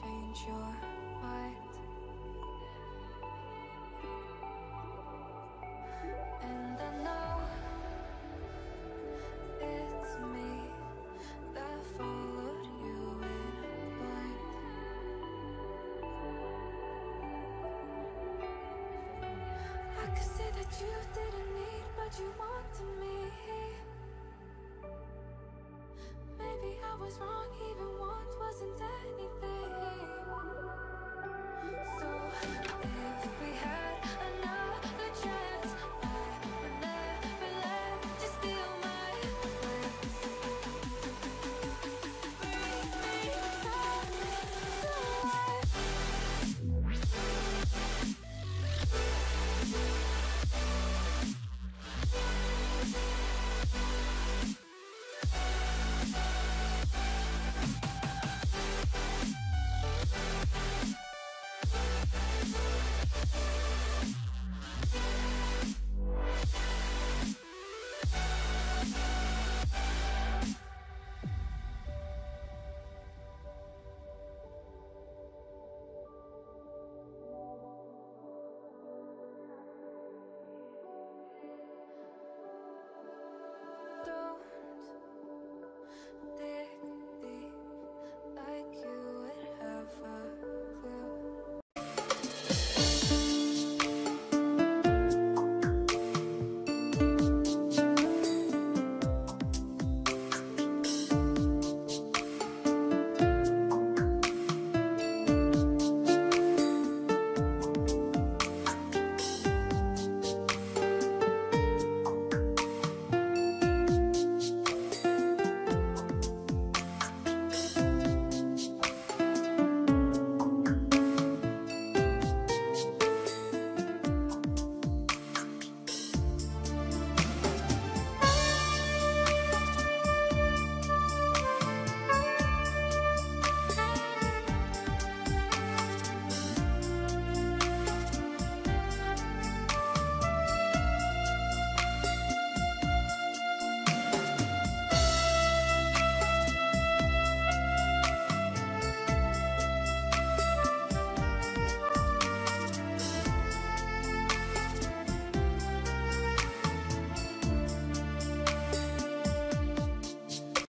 change your mind. And I know it's me that followed you in blind. I could say that you didn't need, but you wanted me. Maybe I was wrong, even once wasn't there.